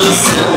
listen.